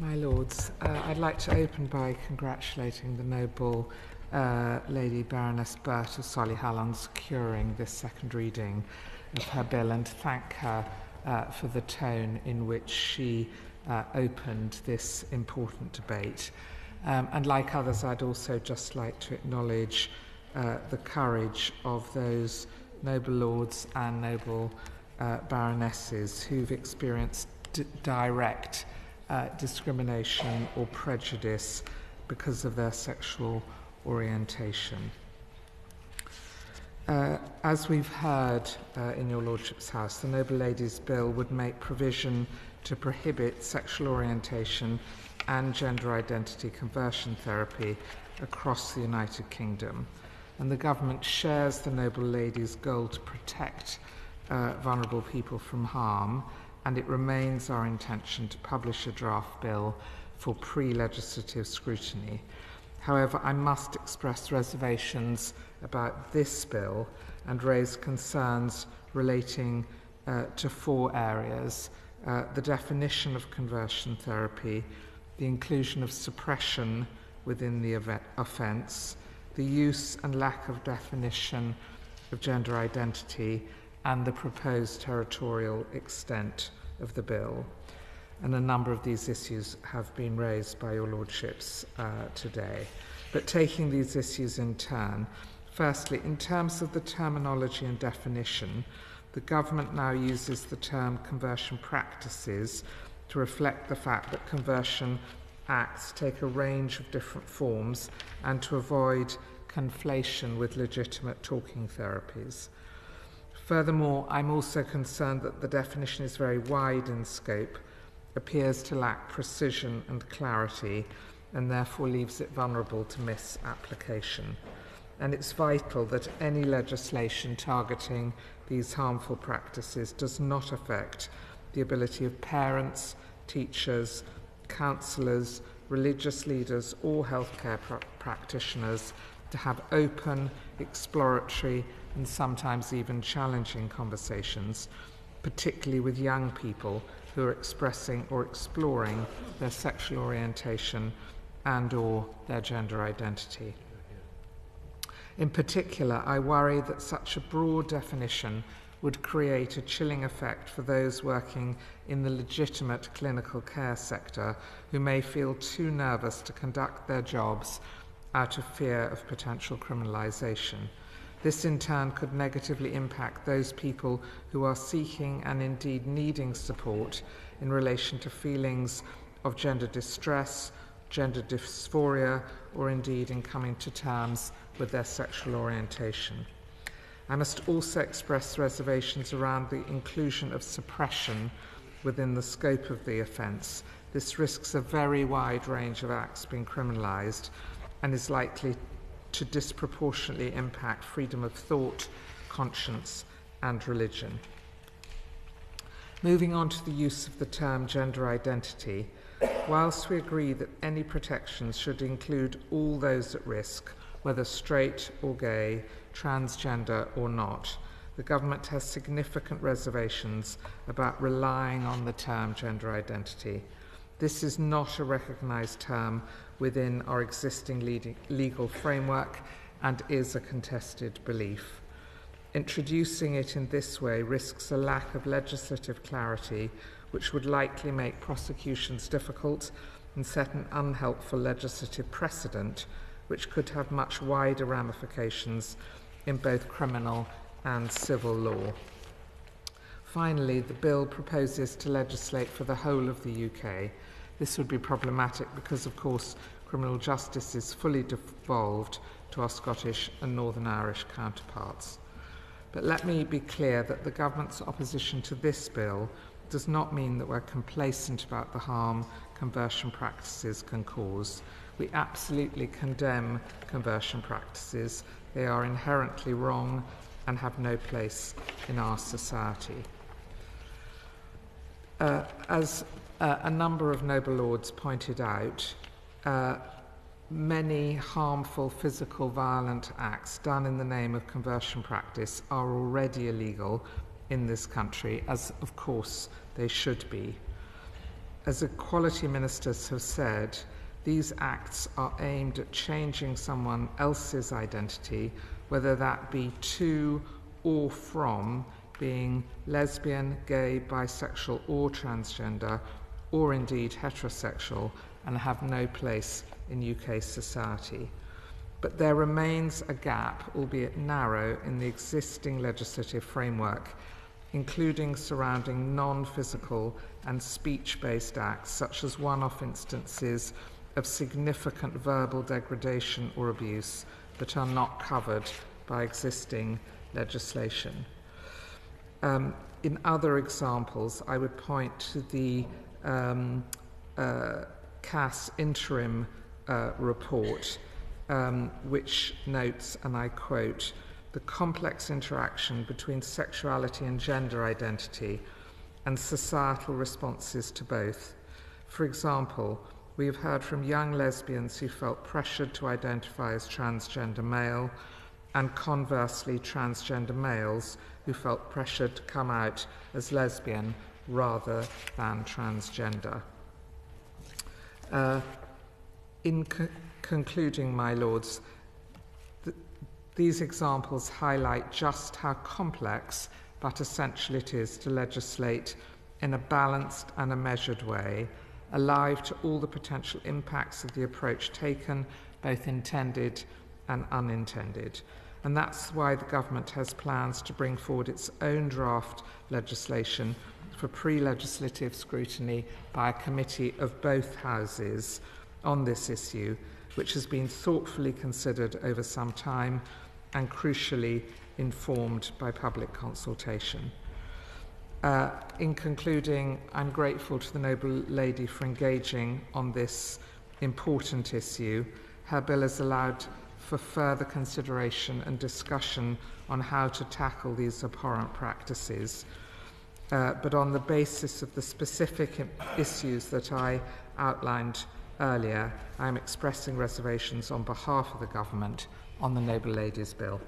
My Lords, uh, I'd like to open by congratulating the noble uh, Lady Baroness Burt of Solihull on securing this second reading of her bill and thank her uh, for the tone in which she uh, opened this important debate. Um, and like others, I'd also just like to acknowledge uh, the courage of those noble lords and noble uh, baronesses who've experienced direct uh, discrimination or prejudice because of their sexual orientation. Uh, as we've heard uh, in your Lordship's House, the Noble Ladies Bill would make provision to prohibit sexual orientation and gender identity conversion therapy across the United Kingdom. And the government shares the Noble Ladies' goal to protect uh, vulnerable people from harm, and it remains our intention to publish a draft bill for pre legislative scrutiny. However, I must express reservations about this bill and raise concerns relating uh, to four areas uh, the definition of conversion therapy, the inclusion of suppression within the offence, the use and lack of definition of gender identity, and the proposed territorial extent of the bill. And a number of these issues have been raised by your lordships uh, today. But taking these issues in turn, firstly, in terms of the terminology and definition, the government now uses the term conversion practices to reflect the fact that conversion acts take a range of different forms and to avoid conflation with legitimate talking therapies. Furthermore, I'm also concerned that the definition is very wide in scope, appears to lack precision and clarity, and therefore leaves it vulnerable to misapplication. And it's vital that any legislation targeting these harmful practices does not affect the ability of parents, teachers, counsellors, religious leaders, or healthcare pr- practitioners to have open, exploratory, and sometimes even challenging conversations, particularly with young people who are expressing or exploring their sexual orientation and or their gender identity. In particular, I worry that such a broad definition would create a chilling effect for those working in the legitimate clinical care sector who may feel too nervous to conduct their jobs out of fear of potential criminalisation. This in turn could negatively impact those people who are seeking and indeed needing support in relation to feelings of gender distress, gender dysphoria, or indeed in coming to terms with their sexual orientation. I must also express reservations around the inclusion of suppression within the scope of the offence. This risks a very wide range of acts being criminalised and is likely to disproportionately impact freedom of thought, conscience, and religion. Moving on to the use of the term gender identity, whilst we agree that any protections should include all those at risk, whether straight or gay, transgender or not, the government has significant reservations about relying on the term gender identity. This is not a recognised term within our existing legal framework and is a contested belief. Introducing it in this way risks a lack of legislative clarity, which would likely make prosecutions difficult and set an unhelpful legislative precedent, which could have much wider ramifications in both criminal and civil law. Finally, the bill proposes to legislate for the whole of the UK. This would be problematic because, of course, criminal justice is fully devolved to our Scottish and Northern Irish counterparts. But let me be clear that the government's opposition to this bill does not mean that we're complacent about the harm conversion practices can cause. We absolutely condemn conversion practices they are inherently wrong and have no place in our society. Uh, as uh, a number of noble lords pointed out, uh, many harmful physical violent acts done in the name of conversion practice are already illegal in this country, as of course they should be. as equality ministers have said, these acts are aimed at changing someone else's identity, whether that be to or from being lesbian, gay, bisexual, or transgender, or indeed heterosexual, and have no place in UK society. But there remains a gap, albeit narrow, in the existing legislative framework, including surrounding non physical and speech based acts, such as one off instances of significant verbal degradation or abuse that are not covered by existing legislation. Um, in other examples, I would point to the um, uh, CAS interim uh, report, um, which notes, and I quote, the complex interaction between sexuality and gender identity and societal responses to both. For example, we have heard from young lesbians who felt pressured to identify as transgender male and conversely, transgender males who felt pressured to come out as lesbian rather than transgender. Uh, in co- concluding, my lords, th- these examples highlight just how complex but essential it is to legislate in a balanced and a measured way, alive to all the potential impacts of the approach taken, both intended and unintended. and that's why the government has plans to bring forward its own draft legislation for pre-legislative scrutiny by a committee of both houses on this issue, which has been thoughtfully considered over some time and crucially informed by public consultation. Uh, in concluding, I'm grateful to the noble lady for engaging on this important issue. Her bill has allowed for further consideration and discussion on how to tackle these abhorrent practices. Uh, but on the basis of the specific issues that I outlined earlier, I am expressing reservations on behalf of the government on the Noble Ladies Bill.